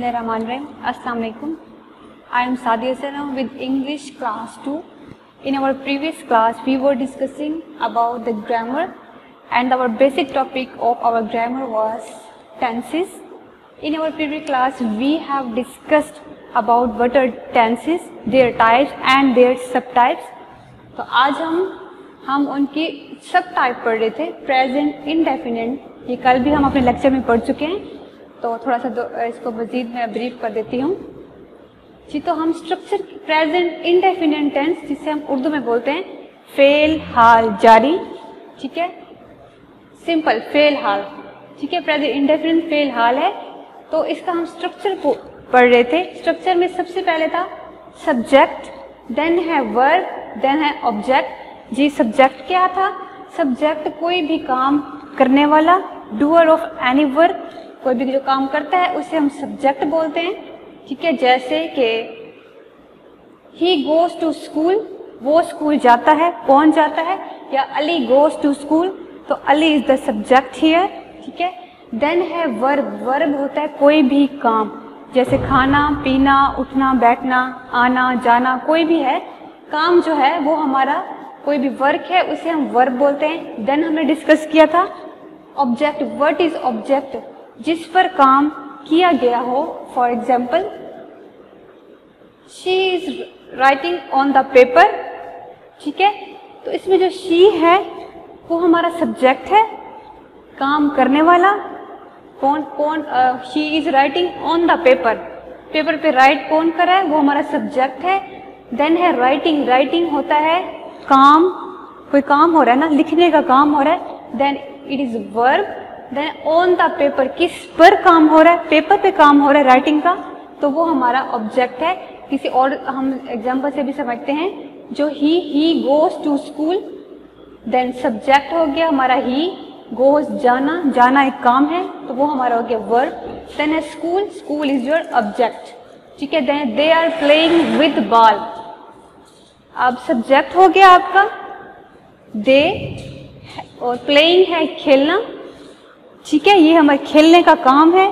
बसमान रही असलकम I am Sadia Salam with English class two in our previous class we were discussing about the grammar and our basic topic of our grammar was tenses in our previous class we have discussed about what are tenses their types and their sub types तो आज हम हम उनकी सब type पढ़ रहे थे present indefinite ये कल भी हम अपने लेक्चर में पढ़ चुके हैं। तो थोड़ा सा इसको मजीद मैं ब्रीफ कर देती हूँ। जी तो हम स्ट्रक्चर प्रेजेंट इनडेफिनेट टेंस जिसे हम उर्दू में बोलते हैं फेल हाल, जारी, ठीक है? सिंपल फेल हाल। ठीक है प्रेजेंट इनडेफिनेट फेल हाल है। तो इसका हम स्ट्रक्चर को पढ़ रहे थे। स्ट्रक्चर में सबसे पहले था सब्जेक्ट देन है वर्ब देन है ऑब्जेक्ट जी सब्जेक्ट क्या था? सब्जेक्ट कोई भी काम करने वाला डूअर ऑफ़ एनी वर्क कोई भी जो काम करता है, उसे हम सब्जेक्ट बोलते हैं। ठीक है, जैसे कि ही गोज टू स्कूल वो स्कूल जाता है, कौन जाता है? या अली गोज टू स्कूल तो Ali is the subject here ठीक है? देन है वर्ब वर्ब होता है कोई भी काम। जैसे खाना, पीना, उठना, बैठना, आना, जाना, कोई भी है, काम जो है, वो हमारा कोई भी वर्क है, उसे हम वर्ब बोलते हैं। देन हमने डिस्कस किया था ऑब्जेक्ट वर्ट इज़ ऑब्जेक्ट जिस पर काम किया गया हो for example she is writing on the paper ठीक है? तो इसमें जो शी है, वो हमारा सब्जेक्ट है, काम करने वाला। कौन कौन she is writing on the paper paper पे राइट कौन कर रहा है? वो हमारा सब्जेक्ट है। देन है राइटिंग राइटिंग होता है काम। कोई काम हो रहा है ना? लिखने का काम हो रहा है। Then it is verb then on the paper किस पर काम हो रहा है? पेपर पे काम हो रहा है राइटिंग का? तो वो हमारा ऑब्जेक्ट है। किसी और, हम एग्ज़ाम्पल से भी समझते हैं। जो he he goes to school then subject हो गया हमारा ही गोज जाना जाना एक काम है तो वो हमारा हो गया वर्ब देन है school school is your object ठीक है? Then they are playing with ball अब सब्जेक्ट हो गया आपका। दे और प्लेइंग है खेलना। ठीक है, ये हमारे खेलने का काम है।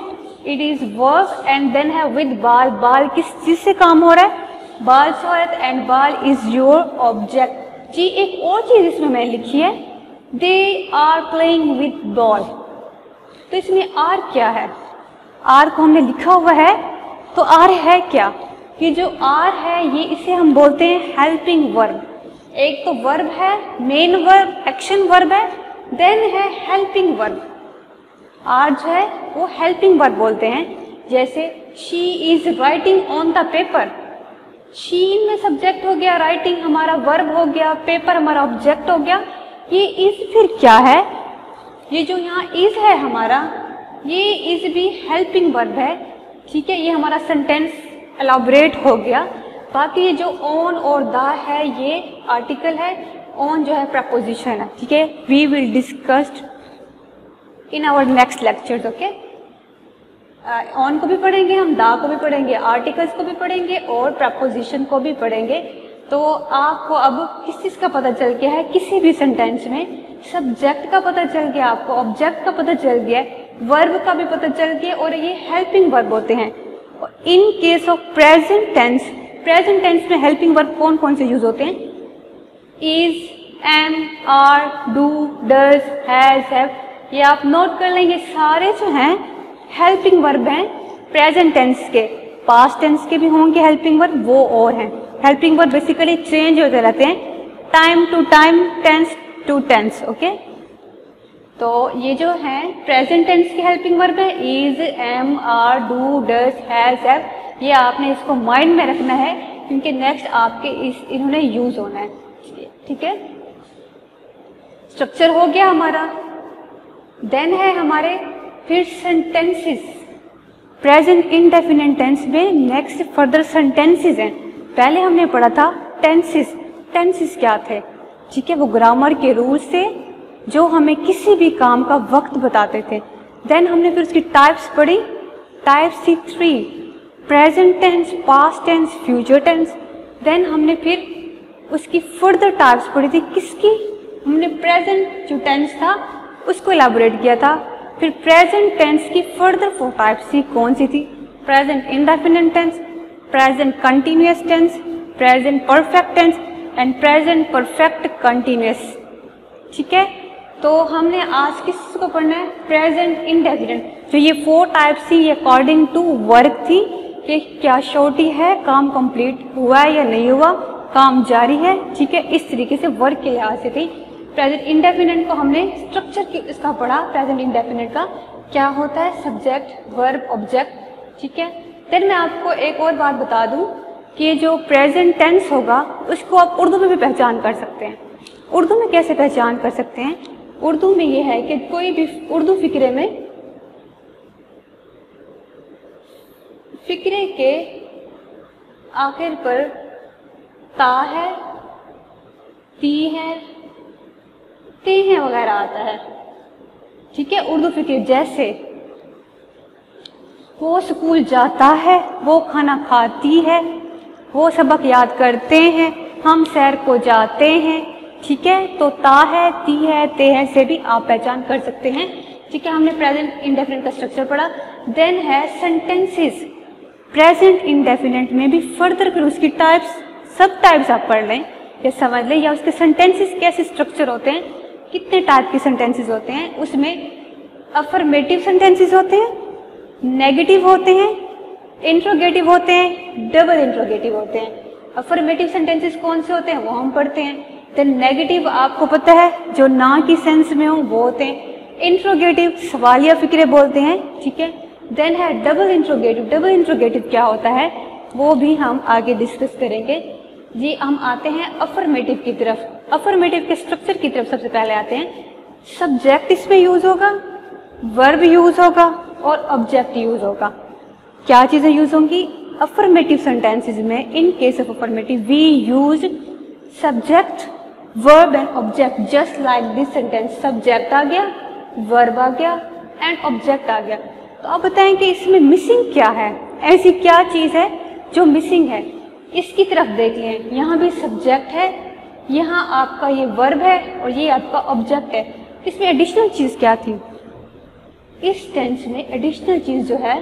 It is work and then है विद बाल बाल किस चीज़ से काम हो रहा है? बाल से हो एंड बाल इज़ योर ऑब्जेक्ट जी, एक और चीज़ इसमें मैंने लिखी है। They are playing with ball तो इसमें आर क्या है? आर को हमने लिखा हुआ है तो आर है क्या? कि जो आर है, ये इसे हम बोलते हैं हेल्पिंग वर्ब एक तो वर्ब है मेन वर्ब एक्शन वर्ब है देन है हेल्पिंग वर्ब आर जो है, वो हेल्पिंग वर्ब बोलते हैं, जैसे she is writing on the paper she में सब्जेक्ट हो गया राइटिंग हमारा वर्ब हो गया पेपर हमारा ऑब्जेक्ट हो गया, ये इज़ फिर क्या है? ये जो यहाँ इज़ है हमारा, ये इज़ भी हेल्पिंग वर्ब है, ठीक है, ये हमारा सेंटेंस एलाबरेट हो गया, बाकी ये जो ऑन और द है, ये आर्टिकल है ऑन जो है प्रपोजिशन है, ठीक है we will discussed in our next lectures, okay? On को भी पढ़ेंगे, हम दा को भी पढ़ेंगे आर्टिकल्स को भी पढ़ेंगे, और प्रपोजिशन को भी पढ़ेंगे। तो आपको अब किस चीज़ का पता चल गया है? किसी भी सेंटेंस में सब्जेक्ट का पता चल गया, आपको ऑब्जेक्ट का पता चल गया वर्ब का भी पता चल गया, और ये हेल्पिंग वर्ब होते हैं। In case of present tense present tense में हेल्पिंग वर्ब कौन कौन से यूज़ होते हैं? Is am are do does has have ये आप नोट कर लेंगे सारे जो हैं हेल्पिंग वर्ब हैं प्रेजेंट टेंस के पास्ट टेंस के भी होंगे हेल्पिंग वर्ब वो और हैं। हेल्पिंग वर्ब बेसिकली चेंज होते रहते हैं time to time tense to tense okay तो ये जो है प्रेजेंट टेंस के हेल्पिंग वर्ब है is am are do does has have ये आपने इसको माइंड में रखना है, क्योंकि नेक्स्ट आपके इस, इन्होंने यूज़ होना है। ठीक है? स्ट्रक्चर हो गया हमारा। देन है हमारे फिर सेंटेंसेस प्रेजेंट इनडेफिनेट टेंस में नेक्स्ट फर्दर सेंटेंसेस हैं. पहले हमने पढ़ा था टेंसेस टेंसेस क्या थे? ठीक है, वो ग्रामर के रूल से जो हमें किसी भी काम का वक्त बताते थे. देन हमने फिर उसकी टाइप्स पढ़ी. टाइप्स थी three present tense past tense future tense then हमने फिर उसकी फर्दर टाइप्स पढ़ी थी. किसकी? हमने प्रेजेंट जो टेंस था उसको एलाबोरेट किया था। फिर प्रेजेंट टेंस की फर्दर फोर टाइप्स थी। कौन सी थी? Present indefinite tense present continuous tense present perfect tense and present perfect continuous ठीक है? तो हमने आज किस को पढ़ना है? प्रेजेंट इंडेफिनेट जो ये फोर टाइप्स थी अकॉर्डिंग टू वर्क थी कि क्या शोर्टी है, काम कंप्लीट हुआ है या नहीं हुआ, काम जारी है। ठीक है? इस तरीके से वर्क के लिहाज से थी। प्रेजेंट इंडेफिनेट को हमने स्ट्रक्चर इसका पढ़ा प्रेजेंट इंडेफिनेट का। क्या होता है? सब्जेक्ट वर्ब ऑब्जेक्ट ठीक है? देन मैं आपको एक और बात बता दूँ कि जो प्रेजेंट टेंस होगा, उसको आप उर्दू में भी पहचान कर सकते हैं। उर्दू में कैसे पहचान कर सकते हैं? उर्दू में ये है कि कोई भी उर्दू फिक्रे में, फिक्रे के आखिर पर ता है, ती है ते हैं वगैरह आता है। ठीक है, उर्दू फ़िक्र जैसे। वो स्कूल जाता है, वो खाना खाती है, वो सबक याद करते हैं, हम सैर को जाते हैं। ठीक है तो ता है, ती है, ते है, से भी आप पहचान कर सकते हैं। ठीक है, हमने प्रेजेंट इंडेफिनेट का स्ट्रक्चर पढ़ा। देन है सेंटेंसेस प्रेजेंट इंडेफिनेट में भी फर्दर फिर उसकी टाइप्स सब टाइप्स आप पढ़ लें। या समझ लें, या उसके सेंटेंसेस कैसे स्ट्रक्चर होते हैं। कितने टाइप के सेंटेंसेस होते हैं? उसमें अफर्मेटिव सेंटेंसेस होते हैं नेगेटिव होते हैं इंट्रोगेटिव होते हैं डबल इंट्रोगेटिव होते हैं। अफर्मेटिव सेंटेंसेस कौन से होते हैं? वो हम पढ़ते हैं। देन नेगेटिव आपको पता है, जो ना की सेंस में हो, वो होते हैं। इंट्रोगेटिव सवालिया फिक्रे बोलते हैं, ठीक है? देन है डबल इंट्रोगेटिव डबल इंट्रोगेटिव क्या होता है? वो भी हम आगे डिस्कस करेंगे। जी, हम आते हैं अफर्मेटिव की तरफ़। अफर्मेटिव के स्ट्रक्चर की तरफ़ सबसे पहले आते हैं। सब्जेक्ट इसमें यूज़ होगा वर्ब यूज़ होगा और ऑब्जेक्ट यूज़ होगा। क्या चीज़ें यूज़ होंगी? अफर्मेटिव सेंटेंसेस में in case of affirmative we use subject verb and object just like this sentence subject आ गया वर्ब आ गया एंड ऑब्जेक्ट आ गया। तो आप बताएँ कि इसमें मिसिंग क्या है? ऐसी क्या चीज़ है जो मिसिंग है? इसकी तरफ़ देख लें। यहाँ भी सब्जेक्ट है, यहाँ आपका ये वर्ब है और ये आपका ऑब्जेक्ट है। इसमें एडिशनल चीज़ क्या थी? इस टेंस में एडिशनल चीज़ जो है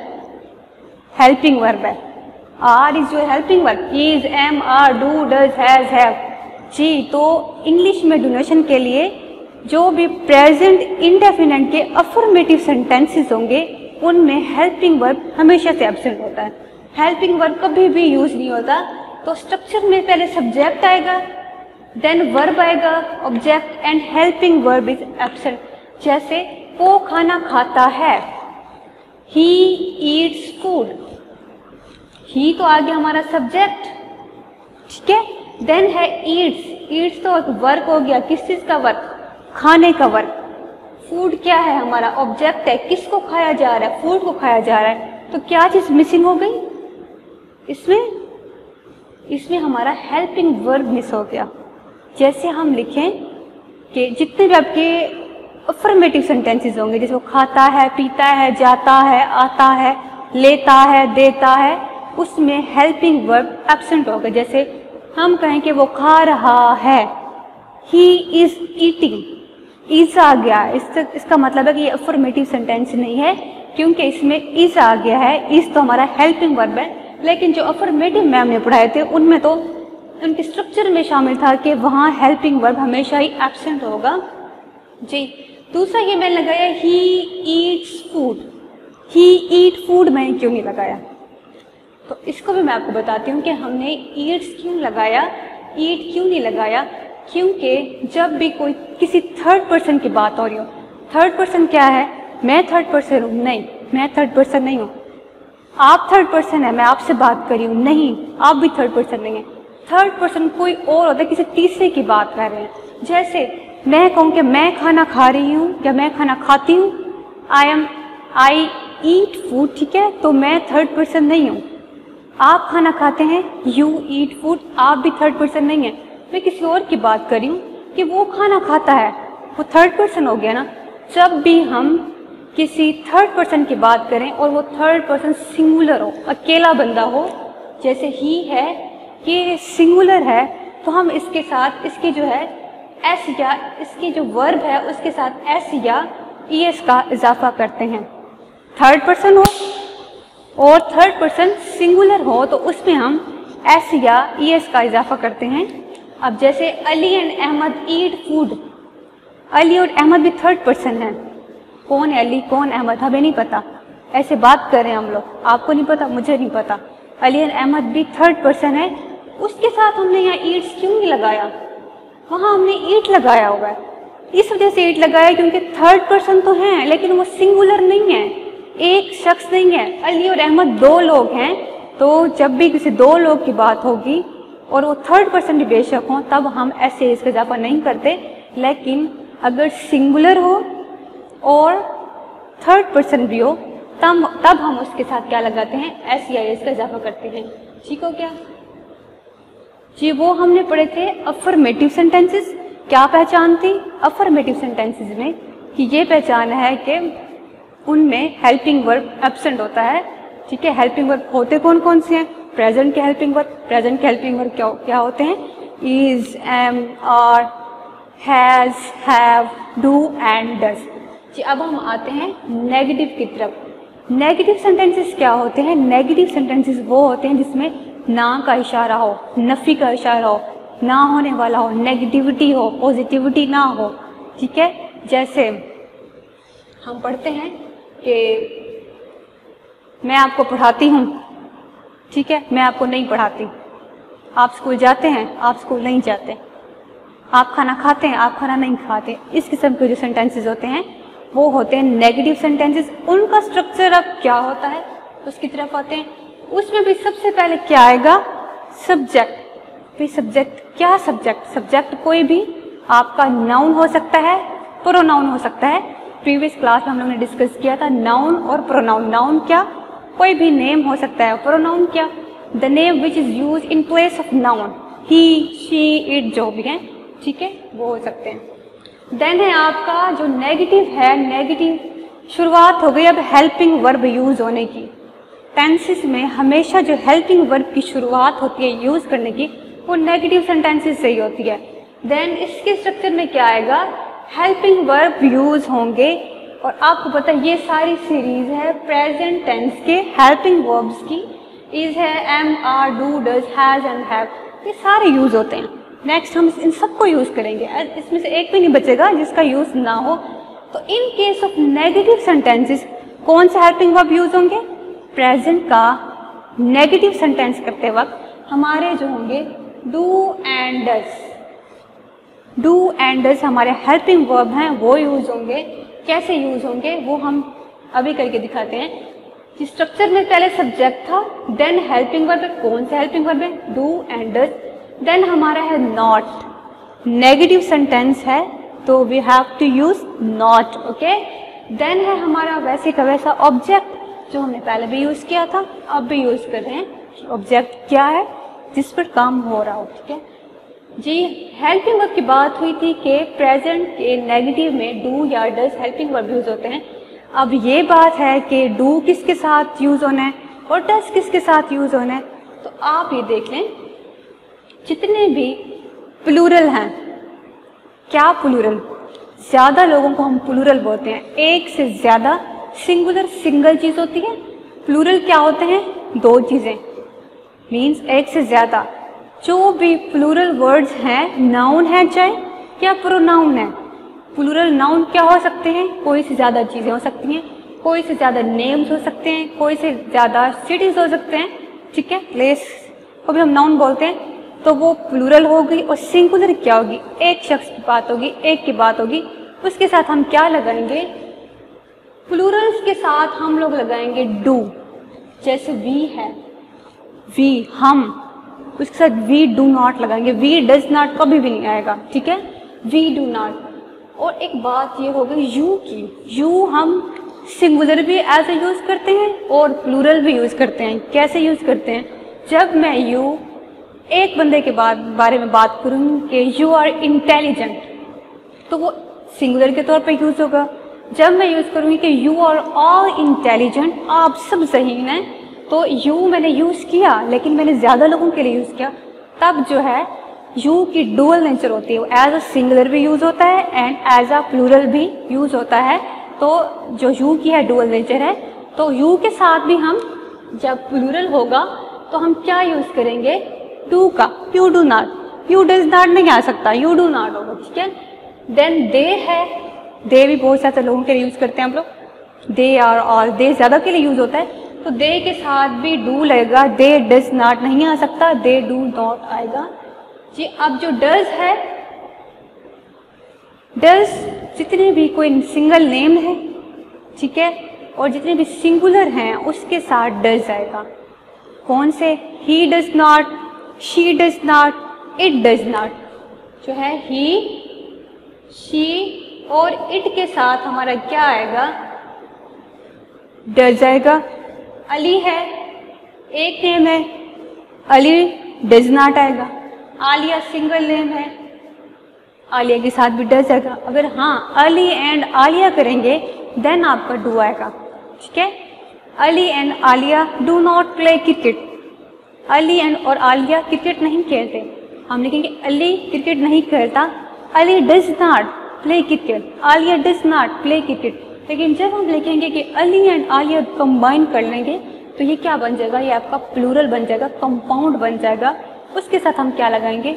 हेल्पिंग वर्ब है। आर इज़ जो helping verb is am are do does has have जी तो इंग्लिश में डोनेशन के लिए जो भी प्रेजेंट इंडेफिनेट के अफर्मेटिव सेंटेंसेस होंगे, उनमें हेल्पिंग वर्ब हमेशा से एबसेंट होता है। हेल्पिंग वर्ब कभी भी यूज़ नहीं होता तो स्ट्रक्चर में पहले सब्जेक्ट आएगा देन वर्ब आएगा object and helping verb is absent जैसे, वो खाना खाता है ही ईट्स फ़ूड ही तो आ गया हमारा सब्जेक्ट ठीक है? देन है ईट्स ईट्स तो एक वर्क हो गया, किस चीज़ का वर्क खाने का वर्क फ़ूड क्या है? हमारा ऑब्जेक्ट है, किसको खाया जा रहा है? फ़ूड को खाया जा रहा है. तो क्या चीज़ मिसिंग हो गई? इसमें इसमें हमारा हेल्पिंग वर्ब मिस हो गया। जैसे हम लिखें कि जितने भी आपके अफर्मेटिव सेंटेंसेस होंगे, जैसे वो खाता है, पीता है, जाता है, आता है, लेता है, देता है, उसमें हेल्पिंग वर्ब एबसेंट होगा जैसे हम कहें कि वो खा रहा है ही इज़ ईटिंग इज़ आ गया। इस, इसका मतलब है कि ये अफर्मेटिव सेंटेंस नहीं है, क्योंकि इसमें इज़ आ गया है। इज़ तो हमारा हेल्पिंग वर्ब है। लेकिन जो अफर्मेटिव मैम ने पढ़ाए थे, उनमें तो उनके स्ट्रक्चर में शामिल था कि वहाँ हेल्पिंग वर्ब हमेशा ही एबसेंट होगा। जी, दूसरा ये मैंने लगाया he eats food he eat food मैंने क्यों नहीं लगाया? तो इसको भी मैं आपको बताती हूँ कि हमने ईट्स क्यों लगाया ईट क्यों नहीं लगाया? क्योंकि जब भी कोई किसी थर्ड पर्सन की बात हो रही हो थर्ड पर्सन क्या है? मैं थर्ड पर्सन हूँ। नहीं, मैं थर्ड पर्सन नहीं हूँ। आप थर्ड पर्सन है, मैं आपसे बात कर रही हूँ। नहीं, आप भी थर्ड पर्सन नहीं है। थर्ड पर्सन कोई और होता है, किसी तीसरे की बात कर रहे हैं। जैसे, मैं कहूँ कि मैं खाना खा रही हूँ या मैं खाना खाती हूँ I am I eat food ठीक है? तो मैं थर्ड पर्सन नहीं हूँ। आप खाना खाते हैं यू ईट फ़ूड आप भी थर्ड पर्सन नहीं है। मैं किसी और की बात कर रही हूँ कि वो खाना खाता है। वो थर्ड पर्सन हो गया ना। जब भी हम किसी थर्ड पर्सन की बात करें और वो थर्ड पर्सन सिंगुलर हो, अकेला बंदा हो, जैसे ही है, कि सिंगुलर है तो हम इसके साथ, इसके जो है एस या इसकी जो वर्ब है, उसके साथ एस या ई एस का इजाफा करते हैं। थर्ड पर्सन हो और थर्ड पर्सन सिंगुलर हो तो उसमें हम एस या ई एस का इजाफा करते हैं। अब जैसे Ali and Ahmed eat food Ali और अहमद भी थर्ड पर्सन है। कौन है अली, कौन अहमद? हमें नहीं पता। ऐसे बात कर रहे हैं हम लोग। आपको नहीं पता, मुझे नहीं पता। अली एंड अहमद भी थर्ड पर्सन है। उसके साथ हमने यहाँ ईट्स क्यों नहीं लगाया? वहाँ हमने ईट लगाया हुआ है। इस वजह से ईट लगाया क्योंकि थर्ड पर्सन तो हैं, लेकिन वो सिंगुलर नहीं है। एक शख्स नहीं है। अली और अहमद दो लोग हैं। तो जब भी किसी दो लोग की बात होगी और वो थर्ड पर्सन भी बेशक हों, तब हम ऐसे इसका इजाफा नहीं करते। लेकिन अगर सिंगुलर हो और थर्ड पर्सन भी हो तब तब हम उसके साथ क्या लगाते हैं? एस या एस का इजाफा करते हैं। ठीक हो क्या जी, वो हमने पढ़े थे अफर्मेटिव सेंटेंसेस क्या पहचान थी? अफर्मेटिव सेंटेंसेस में कि ये पहचान है कि उनमें हेल्पिंग वर्ब एबसेंट होता है। ठीक है हेल्पिंग वर्ब होते कौन कौन से हैं? प्रेजेंट के हेल्पिंग वर्ब प्रेजेंट के हेल्पिंग वर्ब क्या क्या होते हैं? Is am are has have do and does जी, अब हम आते हैं नेगेटिव की तरफ़। नेगेटिव सेंटेंसेस क्या होते हैं? नेगेटिव सेंटेंसेस वो होते हैं जिसमें ना का इशारा हो, नफ़ी का इशारा हो, ना होने वाला हो नेगेटिविटी हो पॉजिटिविटी ना हो। ठीक है? जैसे हम पढ़ते हैं कि मैं आपको पढ़ाती हूँ। ठीक है? मैं आपको नहीं पढ़ाती। आप स्कूल जाते हैं, आप स्कूल नहीं जाते। आप खाना खाते हैं, आप खाना नहीं खाते। इस किस्म के जो सेंटेंसेस होते हैं वो होते हैं नेगेटिव सेंटेंसेस उनका स्ट्रक्चर अब क्या होता है? उसकी तरफ़ आते हैं। उसमें भी सबसे पहले क्या आएगा? सब्जेक्ट भाई सब्जेक्ट क्या सब्जेक्ट सब्जेक्ट कोई भी आपका नाउन हो सकता है प्रोनाउन हो सकता है। प्रीवियस क्लास में हम लोग ने डिस्कस किया था नाउन और प्रोनाउन नाउन क्या? कोई भी नेम हो सकता है। प्रोनाउन क्या? The name which is use in place of noun he she it जो भी है, ठीक है? वो हो सकते हैं। देन है आपका जो नेगेटिव है नेगेटिव शुरुआत हो गई अब हेल्पिंग वर्ब यूज़ होने की। टेंसेस में हमेशा जो हेल्पिंग वर्ब की शुरुआत होती है यूज़ करने की, वो नेगेटिव सेंटेंसेस से ही होती है। देन इसके स्ट्रक्चर में क्या आएगा? हेल्पिंग वर्ब यूज़ होंगे। और आपको पता है, ये सारी सीरीज़ है प्रेजेंट टेंस के हेल्पिंग वर्ब्स की। इज़ है am are do does has and have ये सारे यूज़ होते हैं। नेक्स्ट हम इन सबको यूज़ करेंगे। इसमें से एक भी नहीं बचेगा जिसका यूज़ ना हो। तो in case of negative sentences कौन से हेल्पिंग वर्ब यूज़ होंगे? प्रेजेंट का नेगेटिव सेंटेंस करते वक्त हमारे जो होंगे do and does do and does हमारे हेल्पिंग वर्ब हैं, वो यूज़ होंगे। कैसे यूज़ होंगे, वो हम अभी करके दिखाते हैं। स्ट्रक्चर में पहले सब्जेक्ट था देन हेल्पिंग वर्ब कौन सा हेल्पिंग वर्ब है? डू एंड डज देन हमारा है नॉट नेगेटिव सेंटेंस है तो we have to use not okay then है हमारा वैसे का वैसा ऑब्जेक्ट जो हमने पहले भी यूज़ किया था, अब भी यूज़ कर रहे हैं। ऑब्जेक्ट क्या है? जिस पर काम हो रहा हो, ठीक है? जी हेल्पिंग वर्ब की बात हुई थी कि प्रेजेंट के नेगेटिव में डू या डज हेल्पिंग वर्ब यूज़ होते हैं। अब ये बात है कि डू किसके साथ यूज़ होना है और डज किसके साथ यूज़ होना है। तो आप ये देख लें जितने भी प्लूरल हैं, क्या प्लूरल ज़्यादा लोगों को हम प्लूरल बोलते हैं। एक से ज़्यादा सिंगुलर सिंगल चीज़ होती है। प्लूरल क्या होते हैं? दो चीज़ें। मीन्स एक से ज़्यादा। जो भी प्लूरल वर्ड्स हैं नाउन है चाहे, या प्रोनाउन है प्लूरल नाउन क्या हो सकते हैं? कोई से ज़्यादा चीज़ें हो सकती हैं। कोई से ज़्यादा नेम्स हो सकते हैं। कोई से ज़्यादा सिटीज़ हो सकते हैं। ठीक है? प्लेस को भी हम नाउन बोलते हैं। तो वो प्लूरल होगी और सिंगुलर क्या होगी? एक शख्स की बात होगी, एक की बात होगी। उसके साथ हम क्या लगाएँगे? प्लूरल्स के साथ हम लोग लगाएँगे डू जैसे वी है वी हम। उसके साथ वी डू नॉट लगाएँगे। वी डज नॉट कभी भी नहीं आएगा, ठीक है? वी डू नॉट और एक बात ये हो गई यू की। यू हम सिंगुलर भी ए यूज़ करते हैं और प्लूरल भी यूज़ करते हैं। कैसे यूज़ करते हैं? जब मैं यू एक बंदे के बाद, बारे में बात करूँ कि यू आर इंटेलिजेंट तो वो सिंगुलर के तौर पे यूज़ होगा। जब मैं यूज़ करूँगी कि यू आर ऑल इंटेलिजेंट आप सब सही हैं तो यू मैंने यूज़ किया, लेकिन मैंने ज़्यादा लोगों के लिए यूज़ किया। तब जो है यू की डुअल नेचर होती है। एज अ सिंगुलर भी यूज़ होता है एंड एज अ प्लूरल भी यूज़ होता है। तो जो यू की है डुअल नेचर है तो यू के साथ भी हम, जब प्लूरल होगा तो हम क्या यूज़ करेंगे? टू का you do not you does not नहीं आ सकता यू डू नॉट होगा ठीक है? देन दे है दे भी बहुत सारे लोगों के लिए यूज़ करते हैं हम लोग। दे और और दे ज़्यादा के लिए यूज़ होता है। तो दे के साथ भी डू लगेगा दे डज नॉट नहीं आ सकता दे डू नॉट आएगा। जी, अब जो डज है डज जितने भी कोई सिंगल नेम है, ठीक है? और जितने भी सिंगुलर हैं, उसके साथ डज आएगा। कौन से? He does not she does not it does not जो है ही शी और इट के साथ हमारा क्या आएगा? डज आएगा। अली है, एक नेम है। अली डज नॉट आएगा। आलिया सिंगल नेम है। आलिया के साथ भी डज आएगा। अगर हाँ अली एंड आलिया करेंगे देन आपका डू आएगा। ठीक है? Ali and Aliya do not play cricket Ali and और आलिया क्रिकेट नहीं खेलते। हम लिखेंगे, अली क्रिकेट नहीं खेलता। Ali does not play cricket Aliya does not play cricket लेकिन जब हम लिखेंगे कि अली एंड आलिया कंबाइन कर लेंगे तो ये क्या बन जाएगा? ये आपका प्लूरल बन जाएगा कंपाउंड बन जाएगा। उसके साथ हम क्या लगाएँगे?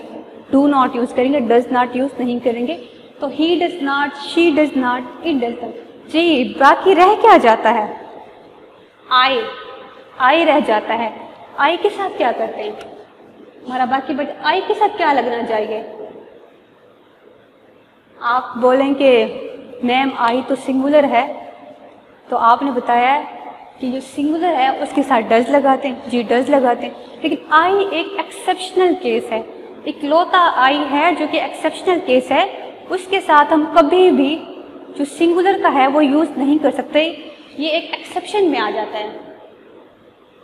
डू नॉट यूज़ करेंगे डज नॉट यूज़ नहीं करेंगे। तो he does not she does not it does not जी, बाकी रह क्या जाता है? आई आई रह जाता है। आई के साथ क्या करते हैं? हमारा बाकी बच आई के साथ क्या लगना चाहिए? आप बोलें कि, मैम, आई तो सिंगुलर है। तो आपने बताया कि जो सिंगुलर है, उसके साथ डज लगाते हैं। जी, डज लगाते हैं। लेकिन आई एक एक्सेप्शनल केस है। इकलौता आई है जो कि एक्सेप्शनल केस है। उसके साथ हम कभी भी जो सिंगुलर का है, वो यूज़ नहीं कर सकते। ये एक एक्सेप्शन में आ जाता है।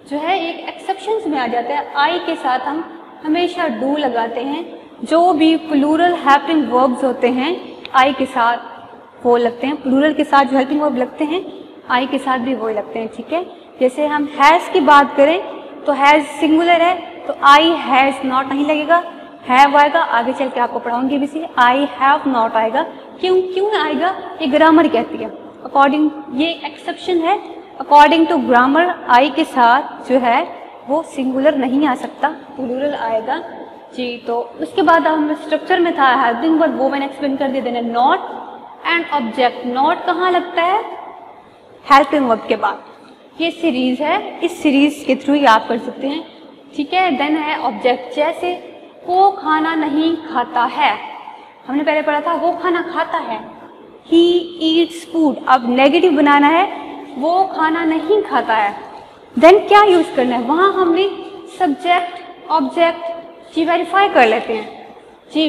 जो है, एक एक्सेप्शन में आ जाता है। आई के साथ हम हमेशा डू लगाते हैं। जो भी प्लूरल हेल्पिंग वर्ब्स होते हैं आई के साथ वो लगते हैं। प्लूरल के साथ जो हेल्पिंग वर्ब लगते हैं आई के साथ भी वो लगते हैं, ठीक है? जैसे हम हैज़ की बात करें तो हैज़ सिंगुलर है तो आई हैज़ नॉट नहीं लगेगा। हैव आएगा, आगे चल के आपको पढ़ाऊँगी भी सी। आई हैव नॉट आएगा। क्यों? क्यों आएगा? ये ग्रामर कहती है। अकॉर्डिंग ये एक्सेप्शन है अकॉर्डिंग टू ग्रामर आई के साथ जो है, वो सिंगुलर नहीं आ सकता प्लूरल आएगा। जी तो उसके बाद हम स्ट्रक्चर में था हेल्पिंग वर्ड वो मैंने एक्सप्लेन कर दिया देने नॉट एंड ऑब्जेक्ट नॉट कहाँ लगता है? हेल्पिंग वर्ब के बाद। ये सीरीज़ है, इस सीरीज़ के थ्रू ही आप कर सकते हैं। ठीक है देन है ऑब्जेक्ट जैसे वो खाना नहीं खाता है। हमने पहले पढ़ा था, वो खाना खाता है। ही ईट्स फ़ूड अब नेगेटिव बनाना है वो खाना नहीं खाता है। देन क्या यूज़ करना है? वहाँ हमने सब्जेक्ट ऑब्जेक्ट जी वेरीफाई कर लेते हैं। जी,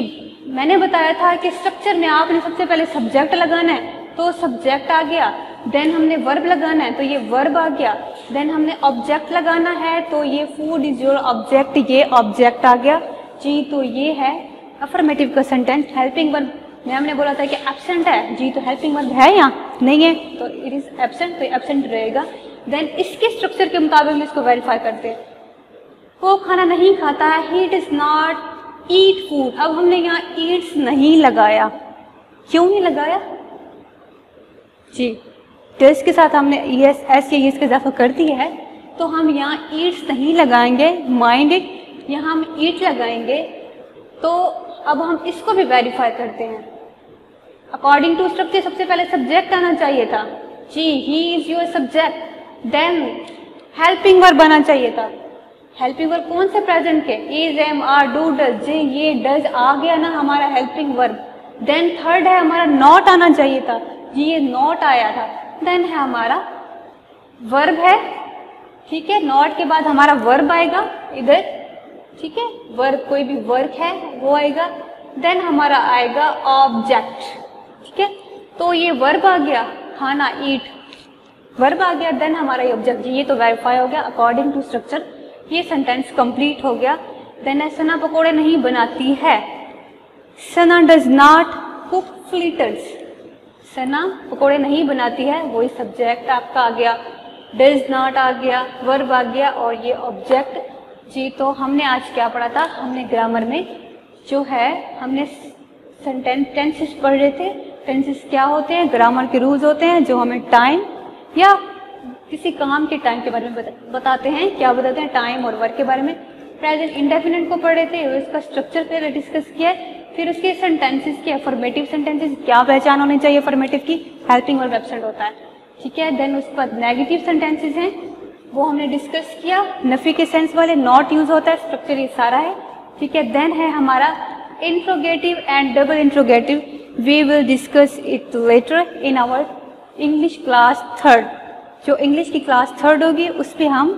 मैंने बताया था कि स्ट्रक्चर में आपने सबसे पहले सब्जेक्ट लगाना है तो सब्जेक्ट आ गया। देन हमने वर्ब लगाना है तो ये वर्ब आ गया। देन हमने ऑब्जेक्ट लगाना है तो ये फ़ूड इज़ योर ऑब्जेक्ट ये ऑब्जेक्ट आ गया। जी तो ये है अफर्मेटिव का सेंटेंस हेल्पिंग वर्ब मैम ने बोला था कि एबसेंट है। जी तो हेल्पिंग वर्ब है यहाँ? नहीं है? तो इट इज़ एबसेंट तो एबसेंट रहेगा। देन इसके स्ट्रक्चर के मुताबिक हम इसको वेरीफाई करते हैं। वो खाना नहीं खाता है he is not eat food अब हमने यहाँ ईट्स नहीं लगाया। क्यों नहीं लगाया? जी तो इसके साथ हमने एस एस या का इजाफा कर दिया है। तो हम यहाँ ईट्स नहीं लगाएँगे। माइंड यहाँ हम ईट लगाएँगे। तो अब हम इसको भी वेरीफाई करते हैं। अकॉर्डिंग टू स्ट्रक्चर सबसे पहले सब्जेक्ट आना चाहिए था। जी he is your subject then helping verb आना चाहिए था। हेल्पिंग वर्ब कौन से प्रेजेंट के? Is am are do does जे, ये डज आ गया ना हमारा हेल्पिंग वर्ब देन थर्ड है हमारा नॉट आना चाहिए था। जी ये नॉट आया था। देन है हमारा वर्ब है। ठीक है? नॉट के बाद हमारा वर्ब आएगा इधर। ठीक है? वर्क कोई भी वर्क है, वो आएगा। देन हमारा आएगा ऑब्जेक्ट ठीक है? तो ये वर्ब आ गया, खाना ईट वर्ब आ गया देन हमारा ये ऑब्जेक्ट ये तो वेरीफाई हो गया अकॉर्डिंग टू स्ट्रक्चर ये सेंटेंस कंप्लीट हो गया. देन सना पकोड़े नहीं बनाती है. Sana does not cook fritters Sana पकोड़े नहीं बनाती है, वही सब्जेक्ट आपका आ गया. डज नॉट आ गया वर्ब आ गया, और ये ऑब्जेक्ट जी तो हमने आज क्या पढ़ा था? हमने ग्रामर में जो है, हमने टेंसेस पढ़ रहे थे टेंसेस क्या होते हैं? ग्रामर के रूल्स होते हैं जो हमें टाइम या किसी काम के टाइम के बारे में बताते हैं। क्या बताते हैं? टाइम और वर्क के बारे में। प्रेजेंट इंडेफिनेट को पढ़े थे उसका स्ट्रक्चर पहले डिस्कस किया फिर उसके सेंटेंसेस के अफर्मेटिव सेंटेंसेस क्या पहचान होनी चाहिए अफर्मेटिव की? हेल्पिंग और एबसेंट होता है। ठीक है? देन उसके बाद नेगेटिव सेंटेंसेस हैं। वो हमने डिस्कस किया। नफी के सेंस वाले नॉट यूज़ होता है स्ट्रक्चर ये सारा है। ठीक है? देन है हमारा interrogative and double interrogative we will discuss it later in our English class third जो इंग्लिश की क्लास थर्ड होगी, उस पर हम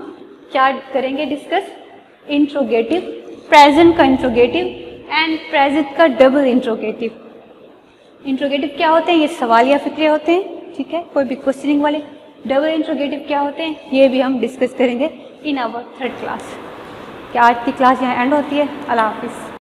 क्या करेंगे डिस्कस इंट्रोगेटिव प्रेजेंट का इंट्रोगेटिव एंड प्रेजेंट का डबल इंट्रोगेटिव इंट्रोगेटिव क्या होते हैं? ये सवाल या फिक्रे होते हैं, ठीक है? कोई भी क्वेश्चनिंग वाले डबल इंट्रोगेटिव क्या होते हैं? ये भी हम डिस्कस करेंगे इन आवर थर्ड क्लास क्या आज की क्लास यहाँ एंड होती है? अल्लाह हाफिज़.